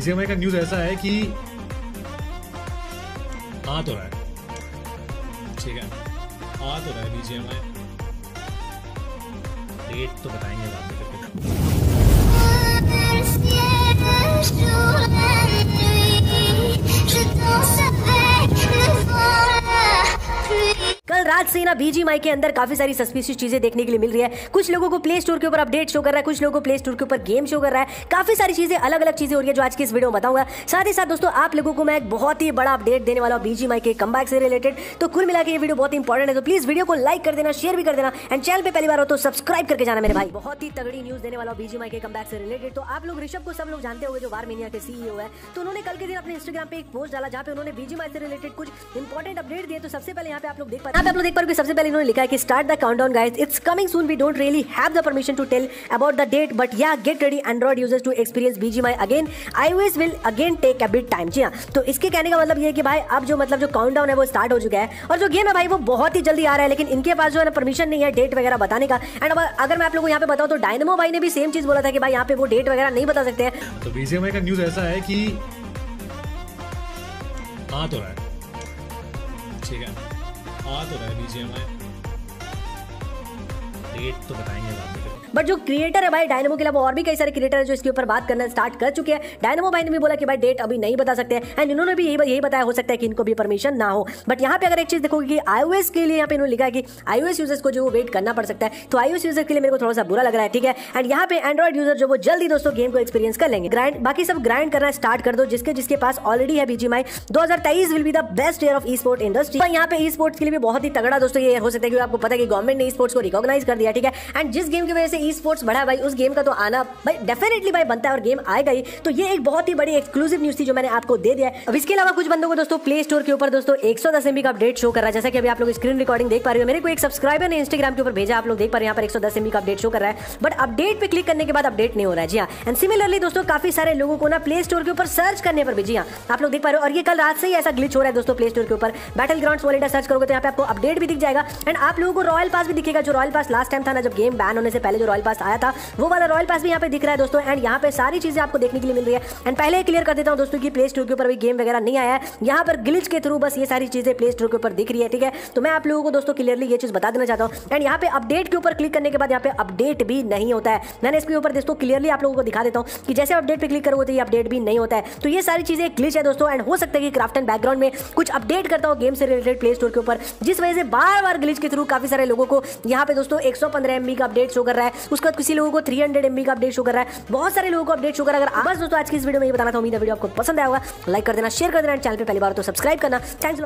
BGMI का news ऐसा है कि आ तो रहा है। ठीक है। आ तो रहा है बीसीएमआई डेट तो बताएँगे बाद में रात से ना बीजीएमआई के अंदर काफ़ी सारी सस्पिशियस चीज़ें देखने के लिए मिल रही है। कुछ लोगों को प्ले स्टोर के ऊपर अपडेट शो कर रहा है, कुछ लोगों को प्ले स्टोर के ऊपर गेम शो कर रहा है। काफ़ी सारी चीज़ें अलग अलग चीज़ें हो रही है जो आज की इस वीडियो में बताऊँगा। साथ ही साथ दोस्तों, आप लोगों को मैं एक बहुत ही बड़ा अपडेट देने वाला हूँ बीजीएमआई के कमबैक से रिलेटेड तो कुल मिला के ये वीडियो बहुत इंपॉर्टेंट है तो प्लीज़ वीडियो को लाइक कर देना शेयर भी कर देना। एंड चैनल पे पहली बार हो तो सब्सक्राइब करके जाना मेरे भाई। बहुत ही तगड़ी न्यूज़ देने वाला बीजीएमआई के कमबैक से रिलेटेड तो आप लोग ऋषभ को सब लोग जानते होंगे जो वारमेनिया के सीईओ है। तो उन्होंने कल के दिन अपने इंस्टाग्राम पे एक पोस्ट डाला, जहाँ पे उन्होंने बीजीएमआई से रिलेटेड कुछ इंपॉर्टेंट अपडेट दिए। तो सबसे पहले यहाँ पे आप लोग देख पाए लोग देख पाओगे सबसे पहले इन्होंने लिखा है कि start the countdown guys it's coming soon we don't really have the permission to tell about the date but yeah get ready Android users to experience BGMI again iOS will again take a bit time जी हाँ. तो इसके कहने का मतलब ये है कि भाई, अब जो मतलब जो काउंटडाउन है, वो स्टार्ट हो चुका है। और जो गेम है भाई, वो बहुत ही जल्दी आ रहा है, लेकिन इनके पास जो है ना परमिशन नहीं है डेट वगैरह बताने का। एंड अगर मैं आप लोगों को यहाँ पे बताऊँ तो डायनमो भाई ने भी सेम चीज़ बोला था कि भाई, यहाँ पे वो डेट वगैरह नहीं बता सकते हैं। तो बीजेएमआई का न्यूज़ ऐसा है कि आ तो रहा है। ठीक है। आ तो रहा है बीजेम डेट तो बताएँगे बाद में। बट जो क्रिएटर है भाई डायनमो के अलावा और भी कई सारे क्रिएटर है जो इसके ऊपर बात करना स्टार्ट कर चुके हैं। डायनमो भाई ने भी बोला कि भाई डेट अभी नहीं बता सकते एंड इन्होंने भी यही यही बताया, हो सकता है कि इनको भी परमिशन ना हो। बट यहाँ पे अगर एक चीज़ देखोगे कि आईओएस के लिए यहाँ पे इन्होंने लिखा है कि आईओएस यूज़र्स को जो वेट करना पड़ सकता है। तो आईओएस यूज़र के लिए मेरे को थोड़ा सा बुरा लग रहा है, ठीक है? एंड यहाँ पे एंड्रॉइड यूज़र जो वो जल्दी दोस्तों गेम को एक्सपीरियंस कर लेंगे। ग्राइंड बाकी सब ग्राइंड करना स्टार्ट कर दो, जिसके जिसके पास ऑलरेडी है BGMI 2023 will be the best year of esport industry यहाँ पे ई स्पोर्ट्स के लिए भी बहुत ही तगड़ा दोस्तों ये हो सकता है कि आपको पता है कि गवर्नमेंट ने ई स्पोर्ट्स को रिकॉग्नाइज कर दिया, ठीक है? एंड जिस गेम की वजह से ई स्पोर्ट्स बढ़ा भाई, उस गेम का तो आना भाई डेफिनेटली भाई बनता है और गेम आएगा ही। तो ये एक बहुत ही बड़ी एक्सक्लूसिव न्यूज़ थी जो मैंने आपको दे दिया अब इसके अलावा कुछ बंदों को दोस्तों प्ले स्टोर के ऊपर दोस्तों, एक सौ का अपडेट शो कर रहा है। जैसा कि अभी आप लोग स्क्रीन रिकॉर्डिंग देख पा रहे हो, मेरे को एक सब्सक्राइबर ने इंस्टाग्राम के ऊपर भेजा, आप लोग देख पा रहे हैं, यहाँ पर एक सौ दस का अपडेट शो कर रहा है। बट अपडेट पे क्लिक करने के बाद अपडेट नहीं हो रहा है। जी हाँ एंड सिमिलरली दोस्तों, काफ़ी सारे लोगों को ना प्ले स्टोर के ऊपर सर्च करने पर भी, जी हाँ आप लोग देख पा रहे हो, और ये कल रात से ही ऐसा ग्लिच हो रहा है दोस्तों प्ले स्टोर के ऊपर। बैटल ग्राउंड वॉलेट सर्च करोगे तो यहाँ पे आपको अपडेट भी दिख जाएगा। एंड आप लोगों को रॉयल पास भी दिखेगा, जो रॉयल पास लास्ट टाइम था ना, जब गेम बैन होने से पहले जो रॉयल पास आया था। वो वाला रॉयल पास भी यहाँ पे दिख रहा है दोस्तों एंड यहाँ पे सारी चीज़ें आपको देखने के लिए मिल रही है। एंड पहले क्लियर कर देता हूँ दोस्तों की प्ले स्टोर के ऊपर भी गेम वगैरह नहीं आया है। यहाँ पर ग्लिच के थ्रू बस ये सारी चीज़ें प्ले स्टोर के ऊपर दिख रही है, ठीक है? तो मैं आप लोगों को दोस्तों क्लियरली ये चीज़ बता देना चाहता हूँ। एंड यहाँ पे अपडेट के ऊपर क्लिक करने के बाद यहाँ पे अपडेट भी नहीं होता है। मैंने इसके ऊपर दोस्तों क्लियरली आप लोगों को दिखा देता हूँ कि जैसे अपडेट पे क्लिक करोगे तो ये अपडेट भी नहीं होता है। तो ये सारी चीज़ें ग्लिच है दोस्तों एंड हो सकता है कि क्राफ्ट एंड बैकग्राउंड में कुछ अपडेट करता हो गेम से रिलेटेड प्ले स्टोर के ऊपर, जिस वजह से बार बार ग्लिच के थ्रू काफ़ी सारे लोगों को यहाँ पे दोस्तों एक सौ का अपडेट शो कर रहा है। उसके बाद किसी लोगों को थ्री हंड्रेड का अपडेट शो कर रहा है। बहुत सारे लोगों को अपडेट शो कर रहा है। अगर दोस्तों, आज की इस वीडियो में ये बताना था, उम्मीद है वीडियो आपको पसंद आया होगा। लाइक कर देना शेयर कर देना चैनल पर पहली बार तो सब्सक्राइब करना। थैंक्स